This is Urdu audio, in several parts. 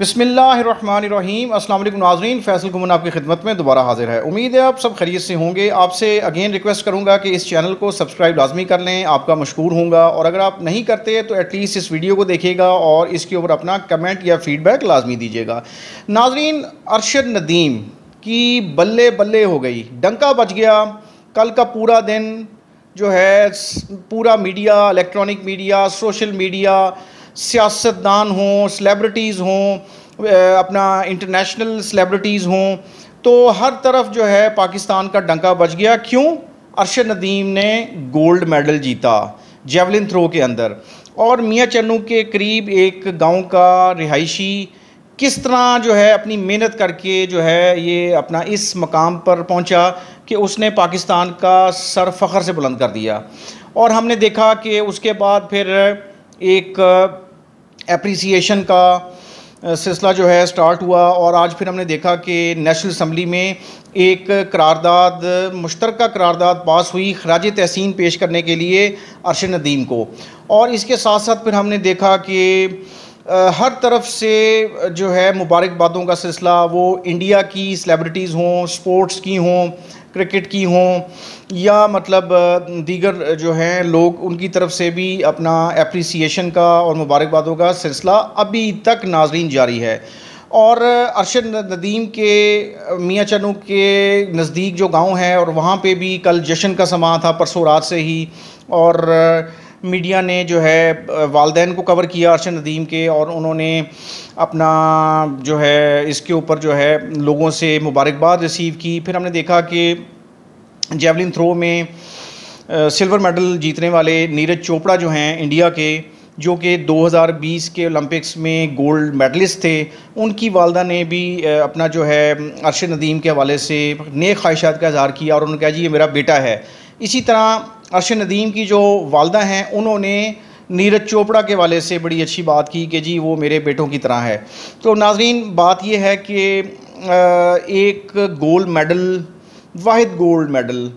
بسم اللہ الرحمن الرحیم۔ السلام علیکم ناظرین، فیصل گمن آپ کی خدمت میں دوبارہ حاضر ہے۔ امید ہے آپ سب خرید سے ہوں گے۔ آپ سے اگین ریکویسٹ کروں گا کہ اس چینل کو سبسکرائب لازمی کر لیں، آپ کا مشکور ہوں گا۔ اور اگر آپ نہیں کرتے تو ایٹ لیسٹ اس ویڈیو کو دیکھیے گا اور اس کے اوپر اپنا کمنٹ یا فیڈ بیک لازمی دیجیے گا۔ ناظرین، ارشد ندیم کی بلے بلے ہو گئی۔ ڈنکا بچ گیا۔ کل کا پورا دن جو ہے، پورا media electronic media social media سیاستدان ہوں سلیبریٹیز ہوں اپنا انٹرنیشنل سلیبریٹیز ہوں، تو ہر طرف جو ہے پاکستان کا ڈنکا بچ گیا۔ کیوں؟ ارشد ندیم نے گولڈ میڈل جیتا جیولن تھرو کے اندر۔ اور میاں چنو کے قریب ایک گاؤں کا رہائشی کس طرح جو ہے اپنی محنت کر کے جو ہے یہ اپنا اس مقام پر پہنچا کہ اس نے پاکستان کا سر فخر سے بلند کر دیا۔ اور ہم نے دیکھا کہ اس کے بعد پھر ایک اپریسیشن کا سلسلہ جو ہے سٹارٹ ہوا اور آج پھر ہم نے دیکھا کہ نیشنل اسمبلی میں ایک قرارداد، مشترکہ قرارداد پاس ہوئی خراج تحسین پیش کرنے کے لیے ارشد ندیم کو۔ اور اس کے ساتھ ساتھ پھر ہم نے دیکھا کہ ہر طرف سے جو ہے مبارکبادوں کا سلسلہ، وہ انڈیا کی سلیبریٹیز ہوں سپورٹس کی ہوں کرکٹ کی ہوں، یا مطلب دیگر جو ہیں لوگ، ان کی طرف سے بھی اپنا اپریسیشن کا اور مبارکبادوں کا سلسلہ ابھی تک ناظرین جاری ہے۔ اور ارشد ندیم کے میاں چنو کے نزدیک جو گاؤں ہے اور وہاں پہ بھی کل جشن کا سماں تھا، پرسوں رات سے ہی۔ اور میڈیا نے جو ہے، والدین کو کور کیا ارشد ندیم کے اور انہوں نے اپنا جو ہے، اس کے اوپر جو ہے لوگوں سے مبارکباد ریسیو کی۔ پھر ہم نے دیکھا کہ جیولن تھرو میں سلور میڈل جیتنے والے نیرج چوپڑا جو ہیں انڈیا کے، جو کہ دو ہزار بیس کے اولمپکس میں گولڈ میڈلسٹ تھے، ان کی والدہ نے بھی اپنا جو ہے ارشد ندیم کے حوالے سے نیک خواہشات کا اظہار کیا اور انہوں نے کہا جی یہ میرا بیٹا ہے۔ اسی طرح ارشد ندیم کی جو والدہ ہیں، انہوں نے نیرج چوپڑا کے والے سے بڑی اچھی بات کی کہ جی وہ میرے بیٹوں کی طرح ہے۔ تو ناظرین، بات یہ ہے کہ ایک گولڈ میڈل، واحد گولڈ میڈل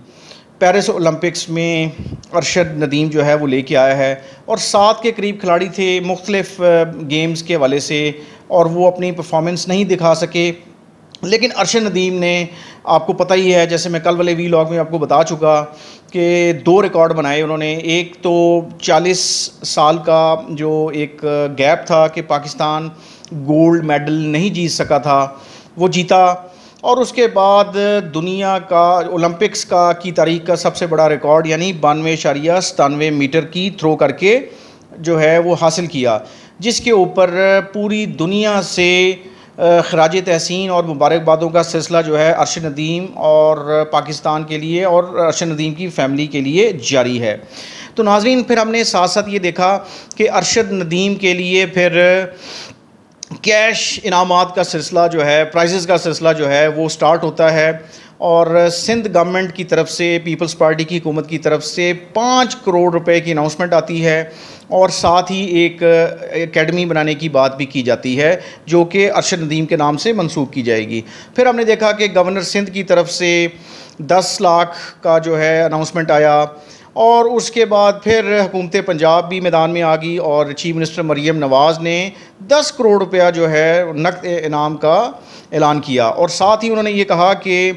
پیرس اولمپکس میں ارشد ندیم جو ہے وہ لے کے آیا ہے۔ اور سات کے قریب کھلاڑی تھے مختلف گیمز کے والے سے اور وہ اپنی پرفارمنس نہیں دکھا سکے۔ لیکن ارشد ندیم نے آپ کو پتہ ہی ہے، جیسے میں کل والے وی لاگ میں آپ کو بتا چکا کہ دو ریکارڈ بنائے انہوں نے۔ ایک تو چالیس سال کا جو ایک گیپ تھا کہ پاکستان گولڈ میڈل نہیں جیت سکا تھا، وہ جیتا۔ اور اس کے بعد دنیا کا اولمپکس کا، کی تاریخ کا سب سے بڑا ریکارڈ یعنی بانوے اشاریہ ستانوے میٹر کی تھرو کر کے جو ہے وہ حاصل کیا، جس کے اوپر پوری دنیا سے خراج تحسین اور مبارکبادوں کا سلسلہ جو ہے ارشد ندیم اور پاکستان کے لیے اور ارشد ندیم کی فیملی کے لیے جاری ہے۔ تو ناظرین، پھر ہم نے ساتھ ساتھ یہ دیکھا کہ ارشد ندیم کے لیے پھر کیش انعامات کا سلسلہ جو ہے، پرائزز کا سلسلہ جو ہے، وہ سٹارٹ ہوتا ہے۔ اور سندھ گورنمنٹ کی طرف سے پیپلز پارٹی کی حکومت کی طرف سے پانچ کروڑ روپے کی اناؤنسمنٹ آتی ہے اور ساتھ ہی ایک اکیڈمی بنانے کی بات بھی کی جاتی ہے جو کہ ارشد ندیم کے نام سے منسوخ کی جائے گی۔ پھر ہم نے دیکھا کہ گورنر سندھ کی طرف سے دس لاکھ کا جو ہے اناؤنسمنٹ آیا اور اس کے بعد پھر حکومت پنجاب بھی میدان میں آ گئی اور چیف منسٹر مریم نواز نے دس کروڑ روپیہ جو ہے نقد انعام کا اعلان کیا اور ساتھ ہی انہوں نے یہ کہا کہ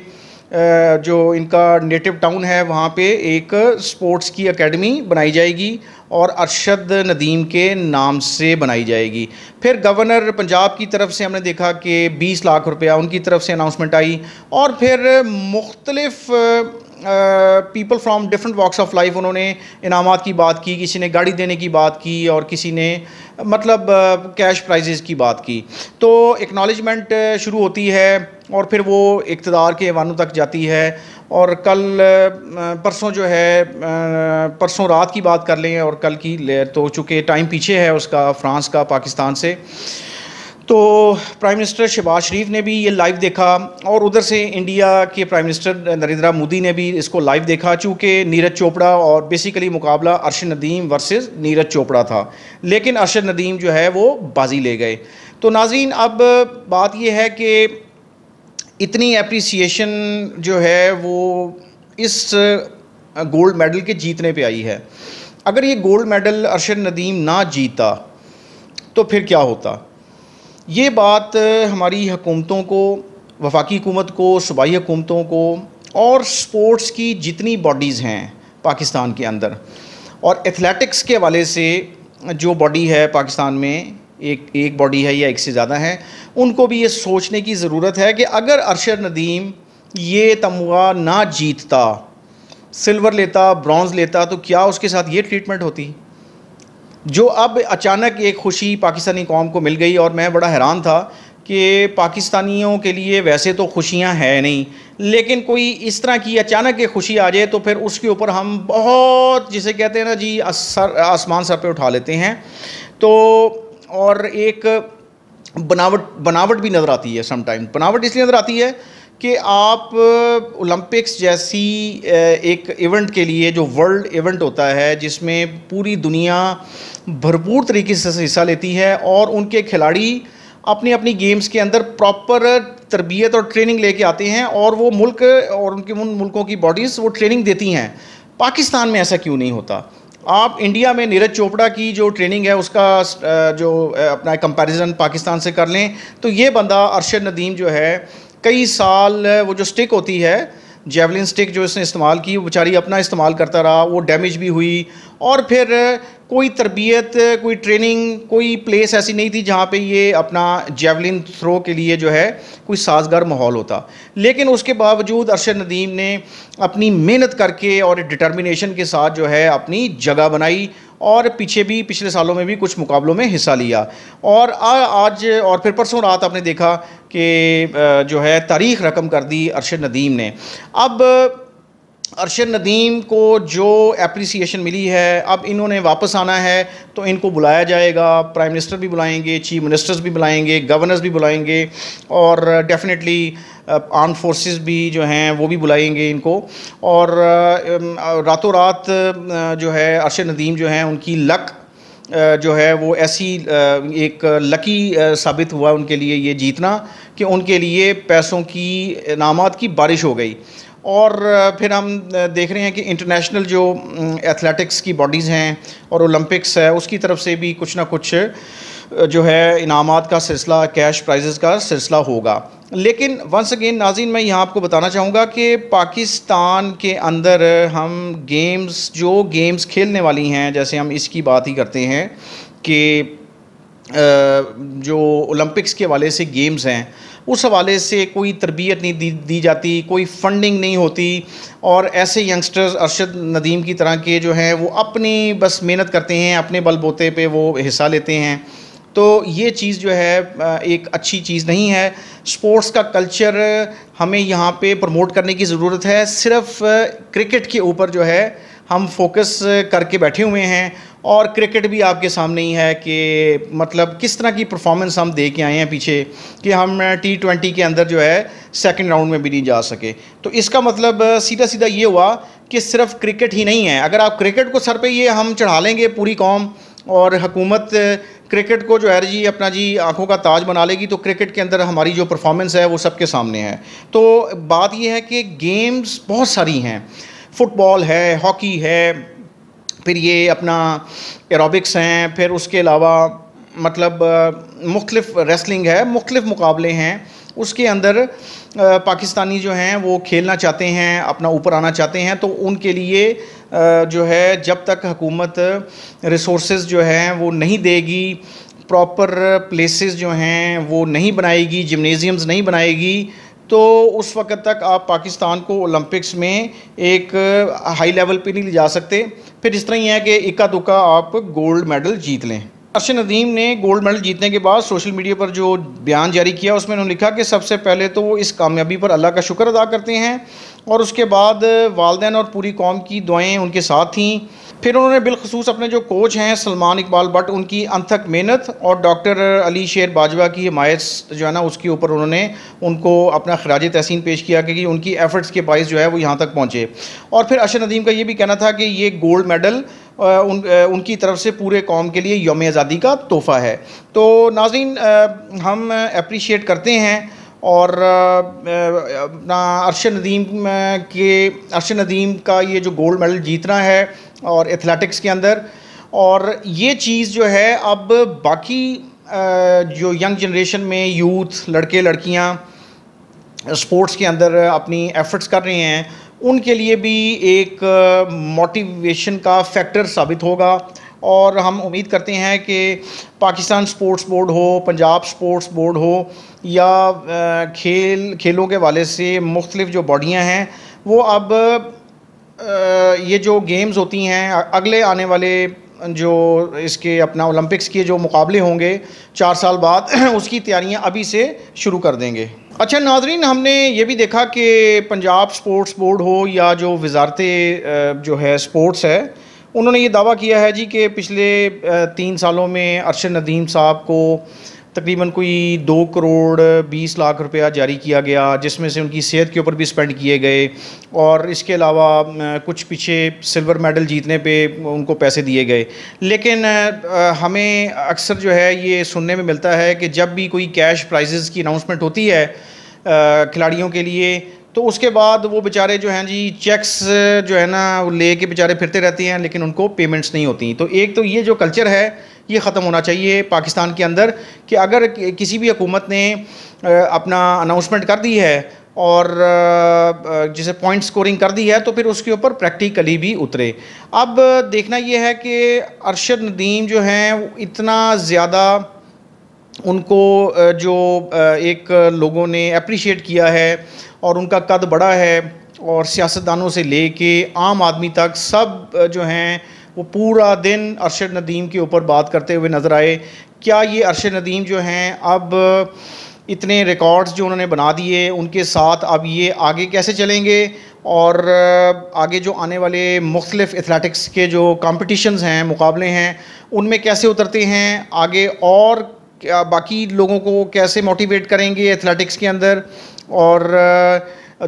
جو ان کا نیٹو ٹاؤن ہے، وہاں پہ ایک سپورٹس کی اکیڈمی بنائی جائے گی اور ارشد ندیم کے نام سے بنائی جائے گی۔ پھر گورنر پنجاب کی طرف سے ہم نے دیکھا کہ بیس لاکھ روپیہ ان کی طرف سے اناؤنسمنٹ آئی اور پھر مختلف people from different walks of life انہوں نے انعامات کی بات کی، کسی نے گاڑی دینے کی بات کی اور کسی نے مطلب کیش پرائزز کی بات کی۔ تو اکنالجمنٹ شروع ہوتی ہے اور پھر وہ اقتدار کے ایوانوں تک جاتی ہے۔ اور کل پرسوں جو ہے پرسوں رات کی بات کر لیں اور کل کی تو چونکہ ٹائم پیچھے ہے اس کا، فرانس کا، پاکستان سے۔ تو پرائم منسٹر شہباز شریف نے بھی یہ لائیو دیکھا اور ادھر سے انڈیا کے پرائم منسٹر نریندرا مودی نے بھی اس کو لائیو دیکھا چونکہ نیرج چوپڑا اور بیسیکلی مقابلہ ارشد ندیم ورسز نیرج چوپڑا تھا۔ لیکن ارشد ندیم جو ہے وہ بازی لے گئے۔ تو ناظرین، اب بات یہ ہے کہ اتنی اپریسیشن جو ہے وہ اس گولڈ میڈل کے جیتنے پہ آئی ہے۔ اگر یہ گولڈ میڈل ارشد ندیم نہ جیتا تو پھر کیا ہوتا؟ یہ بات ہماری حکومتوں کو، وفاقی حکومت کو، صوبائی حکومتوں کو اور سپورٹس کی جتنی باڈیز ہیں پاکستان کے اندر اور ایتھلیٹکس کے حوالے سے جو باڈی ہے پاکستان میں، ایک ایک باڈی ہے یا ایک سے زیادہ ہیں، ان کو بھی یہ سوچنے کی ضرورت ہے کہ اگر ارشد ندیم یہ تمغہ نہ جیتتا سلور لیتا برونز لیتا تو کیا اس کے ساتھ یہ ٹریٹمنٹ ہوتی؟ جو اب اچانک ایک خوشی پاکستانی قوم کو مل گئی اور میں بڑا حیران تھا کہ پاکستانیوں کے لیے ویسے تو خوشیاں ہیں نہیں، لیکن کوئی اس طرح کی اچانک ایک خوشی آ جائے تو پھر اس کے اوپر ہم بہت جسے کہتے ہیں نا جی سر آسمان سر پہ اٹھا لیتے ہیں۔ تو اور ایک بناوٹ بناوٹ بھی نظر آتی ہے سم ٹائم۔ بناوٹ اس لیے نظر آتی ہے کہ آپ اولمپکس جیسی ایک ایونٹ کے لیے جو ورلڈ ایونٹ ہوتا ہے، جس میں پوری دنیا بھرپور طریقے سے حصہ لیتی ہے اور ان کے کھلاڑی اپنی اپنی گیمز کے اندر پراپر تربیت اور ٹریننگ لے کے آتے ہیں اور وہ ملک اور ان کے ان ملکوں کی باڈیز وہ ٹریننگ دیتی ہیں۔ پاکستان میں ایسا کیوں نہیں ہوتا؟ آپ انڈیا میں نیرج چوپڑا کی جو ٹریننگ ہے، اس کا جو اپنا کمپیریزن پاکستان سے کر لیں، تو یہ بندہ ارشد ندیم جو ہے کئی سال وہ جو سٹک ہوتی ہے جیولن سٹک جو اس نے استعمال کی، وہ بیچاری اپنا استعمال کرتا رہا، وہ ڈیمیج بھی ہوئی۔ اور پھر کوئی تربیت، کوئی ٹریننگ کوئی پلیس ایسی نہیں تھی جہاں پہ یہ اپنا جیولن تھرو کے لیے جو ہے کوئی سازگار ماحول ہوتا۔ لیکن اس کے باوجود ارشد ندیم نے اپنی محنت کر کے اور ڈٹرمنیشن کے ساتھ جو ہے اپنی جگہ بنائی۔ اور پیچھے بھی پچھلے سالوں میں بھی کچھ مقابلوں میں حصہ لیا۔ اور آج اور پھر پرسوں رات آپ نے دیکھا کہ جو ہے تاریخ رقم کر دی ارشد ندیم نے۔ اب ارشد ندیم کو جو اپریسیشن ملی ہے، اب انہوں نے واپس آنا ہے تو ان کو بلایا جائے گا۔ پرائم منسٹر بھی بلائیں گے چیف منسٹرز بھی بلائیں گے گورنرز بھی بلائیں گے اور ڈیفینیٹلی آرم فورسز بھی جو ہیں وہ بھی بلائیں گے ان کو۔ اور um, uh, راتوں رات uh, جو ہے ارشد ندیم جو ہیں ان کی لک uh, جو ہے وہ ایسی ایک لکی ثابت ہوا ان کے لیے یہ جیتنا کہ ان کے لیے پیسوں کی، انعامات کی بارش ہو گئی۔ اور پھر ہم دیکھ رہے ہیں کہ انٹرنیشنل جو ایتھلیٹکس کی باڈیز ہیں اور اولمپکس ہے، اس کی طرف سے بھی کچھ نہ کچھ جو ہے، انعامات کا سلسلہ کیش پرائزز کا سلسلہ ہوگا۔ لیکن ونس اگین ناظرین، میں یہاں آپ کو بتانا چاہوں گا کہ پاکستان کے اندر ہم گیمز جو گیمز کھیلنے والی ہیں، جیسے ہم اس کی بات ہی کرتے ہیں کہ جو اولمپکس کے حوالے سے گیمز ہیں، اس حوالے سے کوئی تربیت نہیں دی جاتی، کوئی فنڈنگ نہیں ہوتی۔ اور ایسے ینگسٹرز ارشد ندیم کی طرح کے جو ہیں، وہ اپنی بس محنت کرتے ہیں، اپنے بل بوتے پہ وہ حصہ لیتے ہیں۔ تو یہ چیز جو ہے ایک اچھی چیز نہیں ہے۔ سپورٹس کا کلچر ہمیں یہاں پہ پروموٹ کرنے کی ضرورت ہے۔ صرف کرکٹ کے اوپر جو ہے، ہم فوکس کر کے بیٹھے ہوئے ہیں۔ اور کرکٹ بھی آپ کے سامنے ہی ہے کہ مطلب کس طرح کی پرفارمنس ہم دے کے آئے ہیں پیچھے کہ ہم ٹی ٹوینٹی کے اندر جو ہے سیکنڈ راؤنڈ میں بھی نہیں جا سکے۔ تو اس کا مطلب سیدھا سیدھا یہ ہوا کہ صرف کرکٹ ہی نہیں ہے۔ اگر آپ کرکٹ کو سر پہ یہ ہم چڑھا لیں گے پوری قوم اور حکومت کرکٹ کو جو ہے جی اپنا جی آنکھوں کا تاج بنا لے گی تو کرکٹ کے اندر ہماری جو پرفارمنس ہے وہ سب کے سامنے ہے۔ تو بات یہ ہے کہ گیمز بہت ساری ہیں۔ فٹ بال ہے ہاکی ہے پھر یہ اپنا ایروبکس ہیں، پھر اس کے علاوہ مطلب مختلف ریسلنگ ہے، مختلف مقابلے ہیں۔ اس کے اندر پاکستانی جو ہیں وہ کھیلنا چاہتے ہیں، اپنا اوپر آنا چاہتے ہیں۔ تو ان کے لیے جو ہے، جب تک حکومت ریسورسز جو ہیں وہ نہیں دے گی پراپر پلیسز جو ہیں وہ نہیں بنائے گی جمنیزیمز نہیں بنائے گی، تو اس وقت تک آپ پاکستان کو اولمپکس میں ایک ہائی لیول پہ نہیں لے جا سکتے۔ پھر اس طرح ہی ہے کہ اکا دکا آپ گولڈ میڈل جیت لیں۔ ارشد ندیم نے گولڈ میڈل جیتنے کے بعد سوشل میڈیا پر جو بیان جاری کیا، اس میں انہوں نے لکھا کہ سب سے پہلے تو وہ اس کامیابی پر اللہ کا شکر ادا کرتے ہیں اور اس کے بعد والدین اور پوری قوم کی دعائیں ان کے ساتھ تھیں۔ پھر انہوں نے بالخصوص اپنے جو کوچ ہیں، سلمان اقبال بٹ، ان کی انتھک محنت اور ڈاکٹر علی شیر باجوہ کی حمایت جو ہے نا، اس کے اوپر انہوں نے ان کو اپنا خراج تحسین پیش کیا کہ ان کی ایفرٹس کے باعث جو ہے وہ یہاں تک پہنچے۔ اور پھر اشر ندیم کا یہ بھی کہنا تھا کہ یہ گولڈ میڈل ان کی طرف سے پورے قوم کے لیے یوم آزادی کا تحفہ ہے۔ تو ناظرین ہم اپریشیٹ کرتے ہیں اور اپنا ارشد ندیم کے ارشد ندیم کا یہ جو گولڈ میڈل جیتنا ہے اور ایتھلیٹکس کے اندر۔ اور یہ چیز جو ہے، اب باقی جو ینگ جنریشن میں یوتھ لڑکے، لڑکیاں سپورٹس کے اندر اپنی ایفرٹس کر رہے ہیں۔ ان کے لیے بھی ایک موٹیویشن کا فیکٹر ثابت ہوگا۔ اور ہم امید کرتے ہیں کہ پاکستان سپورٹس بورڈ ہو، پنجاب سپورٹس بورڈ ہو، یا کھیل، کھیلوں کے والے سے مختلف جو باڈیاں ہیں، وہ اب یہ جو گیمز ہوتی ہیں اگلے آنے والے جو اس کے اپنا اولمپکس کے جو مقابلے ہوں گے، چار سال بعد، اس کی تیاریاں ابھی سے شروع کر دیں گے۔ اچھا ناظرین، ہم نے یہ بھی دیکھا کہ پنجاب سپورٹس بورڈ ہو یا جو وزارت جو ہے سپورٹس ہے، انہوں نے یہ دعویٰ کیا ہے جی کہ پچھلے تین سالوں میں ارشد ندیم صاحب کو تقریباً کوئی دو کروڑ بیس لاکھ روپیہ جاری کیا گیا، جس میں سے ان کی صحت کے اوپر بھی سپینڈ کیے گئے۔ اور اس کے علاوہ کچھ پیچھے سلور میڈل جیتنے پہ ان کو پیسے دیے گئے۔ لیکن ہمیں اکثر جو ہے یہ سننے میں ملتا ہے کہ جب بھی کوئی کیش پرائزز کی اناؤنسمنٹ ہوتی ہے کھلاڑیوں کے لیے، تو اس کے بعد وہ بیچارے جو ہیں جی چیکس جو ہے نا، وہ لے کے بیچارے پھرتے رہتے ہیں، لیکن ان کو پیمنٹس نہیں ہوتی۔ تو ایک تو یہ جو کلچر ہے یہ ختم ہونا چاہیے پاکستان کے اندر کہ اگر کسی بھی حکومت نے اپنا اناؤنسمنٹ کر دی ہے اور جسے پوائنٹ سکورنگ کر دی ہے تو پھر اس کے اوپر پریکٹیکلی بھی اترے۔ اب دیکھنا یہ ہے کہ ارشد ندیم جو ہیں، اتنا زیادہ ان کو جو ایک لوگوں نے اپریشیٹ کیا ہے اور ان کا قد بڑا ہے اور سیاستدانوں سے لے کے عام آدمی تک سب جو ہیں وہ پورا دن ارشد ندیم کے اوپر بات کرتے ہوئے نظر آئے۔ کیا یہ ارشد ندیم جو ہیں اب اتنے ریکارڈز جو انہوں نے بنا دیے ان کے ساتھ اب یہ آگے کیسے چلیں گے؟ اور آگے جو آنے والے مختلف ایتھلیٹکس کے جو کمپٹیشنز ہیں، مقابلے ہیں، ان میں کیسے اترتے ہیں؟ آگے اور باقی لوگوں کو کیسے موٹیویٹ کریں گے ایتھلیٹکس کے اندر؟ اور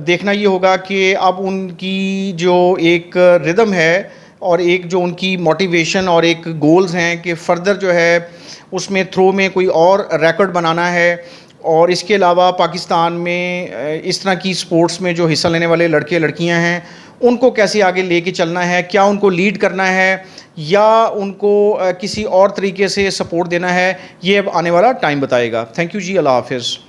دیکھنا یہ ہوگا کہ اب ان کی جو ایک ردم ہے اور ایک جو ان کی موٹیویشن اور ایک گولز ہیں کہ فردر جو ہے اس میں تھرو میں کوئی اور ریکارڈ بنانا ہے اور اس کے علاوہ پاکستان میں اس طرح کی سپورٹس میں جو حصہ لینے والے لڑکے، لڑکیاں ہیں، ان کو کیسے آگے لے کے چلنا ہے؟ کیا ان کو لیڈ کرنا ہے؟ یا ان کو کسی اور طریقے سے سپورٹ دینا ہے؟ یہ اب آنے والا ٹائم بتائے گا۔ تھینک یو جی اللہ حافظ۔